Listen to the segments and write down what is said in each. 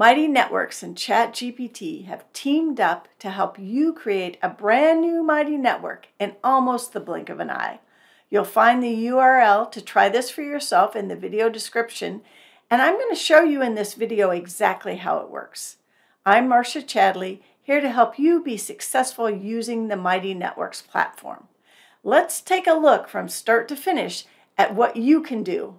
Mighty Networks and ChatGPT have teamed up to help you create a brand new Mighty Network in almost the blink of an eye. You'll find the URL to try this for yourself in the video description, and I'm going to show you in this video exactly how it works. I'm Marcia Chadly, here to help you be successful using the Mighty Networks platform. Let's take a look from start to finish at what you can do.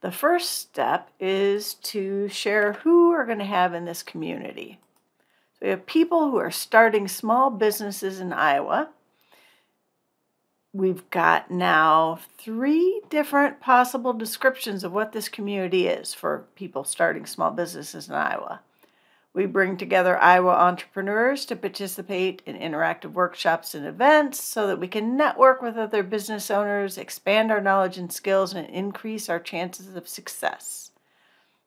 The first step is to share who we're going to have in this community. So we have people who are starting small businesses in Iowa. We've got now three different possible descriptions of what this community is for people starting small businesses in Iowa. We bring together Iowa entrepreneurs to participate in interactive workshops and events so that we can network with other business owners, expand our knowledge and skills, and increase our chances of success.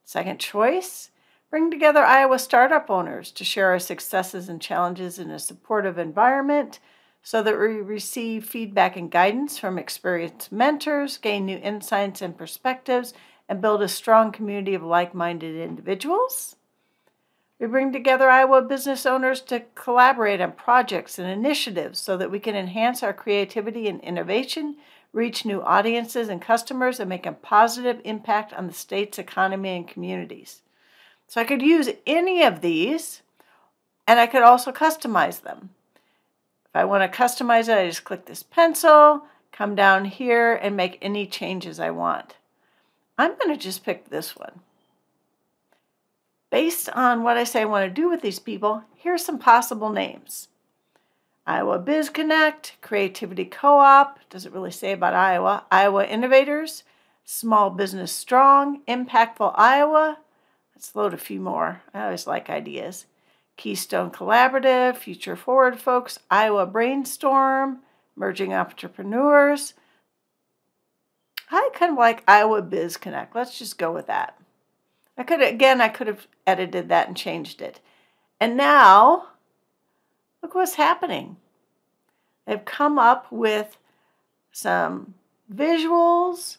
Second choice, bring together Iowa startup owners to share our successes and challenges in a supportive environment so that we receive feedback and guidance from experienced mentors, gain new insights and perspectives, and build a strong community of like minded individuals. We bring together Iowa business owners to collaborate on projects and initiatives so that we can enhance our creativity and innovation, reach new audiences and customers, and make a positive impact on the state's economy and communities. So I could use any of these, and I could also customize them. If I want to customize it, I just click this pencil, come down here, and make any changes I want. I'm going to just pick this one based on what I say I want to do with these people, here's some possible names. Iowa Biz Connect, Creativity Co-op, doesn't really say about Iowa, Iowa Innovators, Small Business Strong, Impactful Iowa. Let's load a few more. I always like ideas. Keystone Collaborative, Future Forward Folks, Iowa Brainstorm, Emerging Entrepreneurs. I kind of like Iowa Biz Connect. Let's just go with that. I could, again, I could have edited that and changed it. And now, look what's happening. They've come up with some visuals,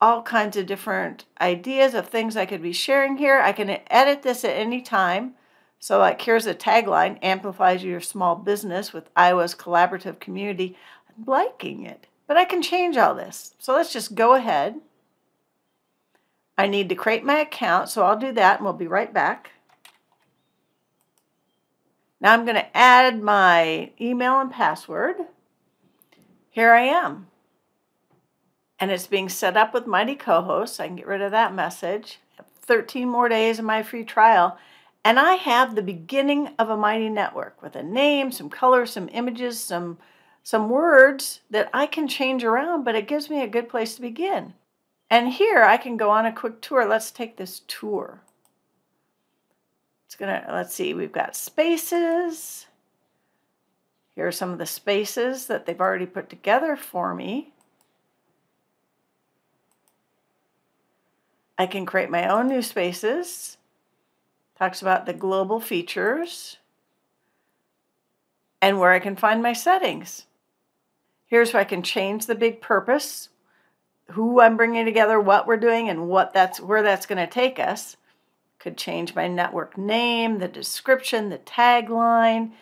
all kinds of different ideas of things I could be sharing here. I can edit this at any time. So like here's a tagline, amplifies your small business with Iowa's collaborative community. I'm liking it, but I can change all this. So let's just go ahead I need to create my account, so I'll do that and we'll be right back. Now I'm going to add my email and password. Here I am. And it's being set up with Mighty Co-host. I can get rid of that message. 13 more days of my free trial. And I have the beginning of a Mighty Network with a name, some colors, some images, some, some words that I can change around, but it gives me a good place to begin. And here I can go on a quick tour. Let's take this tour. It's gonna, let's see, we've got spaces. Here are some of the spaces that they've already put together for me. I can create my own new spaces. Talks about the global features and where I can find my settings. Here's where I can change the big purpose who I'm bringing together, what we're doing, and what that's where that's going to take us. Could change my network name, the description, the tagline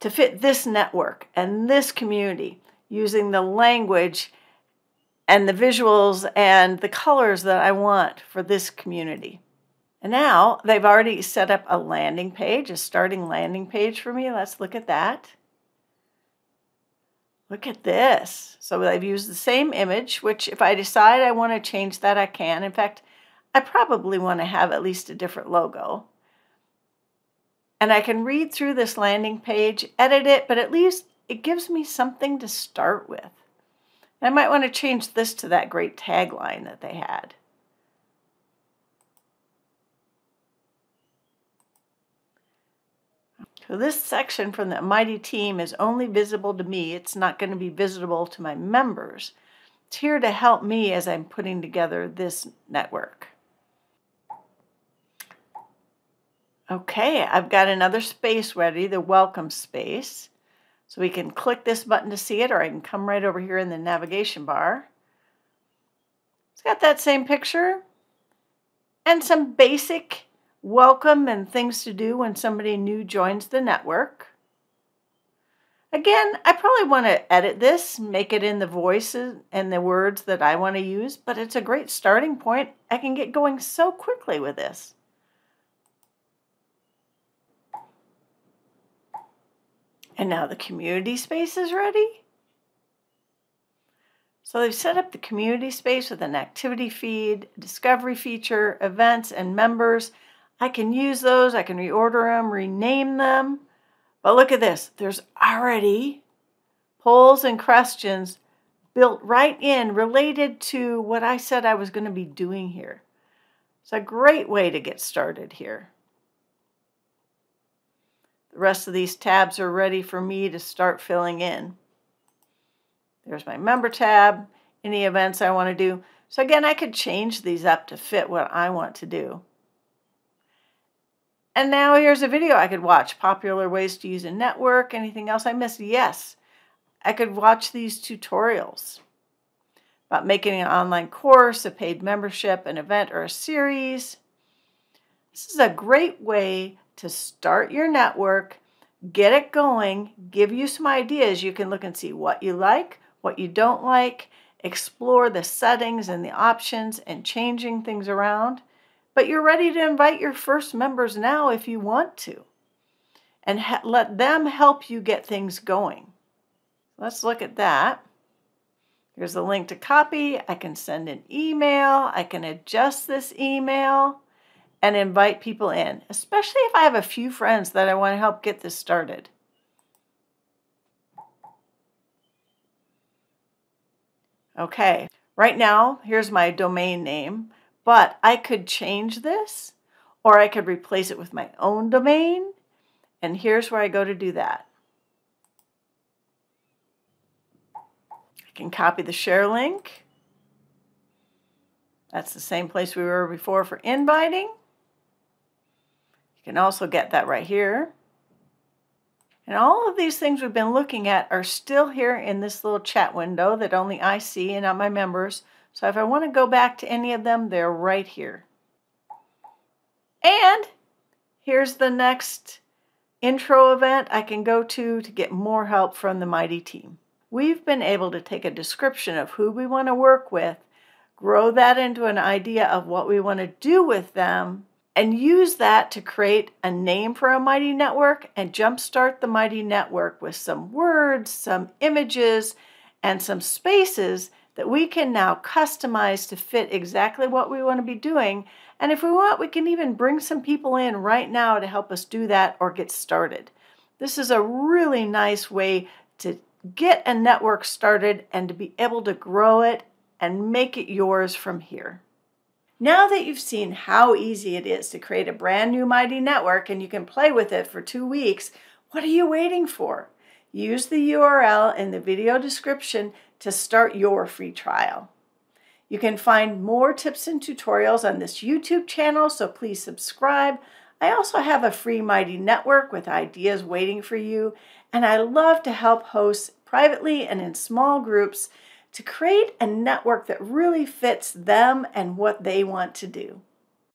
to fit this network and this community using the language and the visuals and the colors that I want for this community. And now they've already set up a landing page, a starting landing page for me. Let's look at that. Look at this. So I've used the same image, which if I decide I want to change that, I can. In fact, I probably want to have at least a different logo. And I can read through this landing page, edit it, but at least it gives me something to start with. And I might want to change this to that great tagline that they had. So this section from the Mighty Team is only visible to me. It's not going to be visible to my members. It's here to help me as I'm putting together this network. Okay, I've got another space ready, the welcome space. So we can click this button to see it, or I can come right over here in the navigation bar. It's got that same picture and some basic welcome and things to do when somebody new joins the network. Again, I probably want to edit this, make it in the voices and the words that I want to use, but it's a great starting point. I can get going so quickly with this. And now the community space is ready. So they've set up the community space with an activity feed, discovery feature, events, and members. I can use those, I can reorder them, rename them. But look at this, there's already polls and questions built right in related to what I said I was going to be doing here. It's a great way to get started here. The rest of these tabs are ready for me to start filling in. There's my member tab, any events I want to do. So again, I could change these up to fit what I want to do. And now here's a video I could watch. Popular ways to use a network. Anything else I missed? Yes. I could watch these tutorials about making an online course, a paid membership, an event, or a series. This is a great way to start your network, get it going, give you some ideas. You can look and see what you like, what you don't like, explore the settings and the options and changing things around. But you're ready to invite your first members now if you want to and let them help you get things going. Let's look at that. Here's the link to copy. I can send an email. I can adjust this email and invite people in, especially if I have a few friends that I want to help get this started. Okay, right now, here's my domain name, but I could change this or I could replace it with my own domain. And here's where I go to do that. I can copy the share link. That's the same place we were before for inviting You can also get that right here. And all of these things we've been looking at are still here in this little chat window that only I see and not my members. So if I want to go back to any of them, they're right here. And here's the next intro event I can go to to get more help from the Mighty team. We've been able to take a description of who we want to work with, grow that into an idea of what we want to do with them, and use that to create a name for a Mighty Network and jumpstart the Mighty Network with some words, some images, and some spaces that we can now customize to fit exactly what we want to be doing. And if we want, we can even bring some people in right now to help us do that or get started. This is a really nice way to get a network started and to be able to grow it and make it yours from here. Now that you've seen how easy it is to create a brand new Mighty network and you can play with it for two weeks, what are you waiting for? Use the URL in the video description to start your free trial. You can find more tips and tutorials on this YouTube channel, so please subscribe. I also have a free Mighty network with ideas waiting for you, and I love to help hosts privately and in small groups to create a network that really fits them and what they want to do.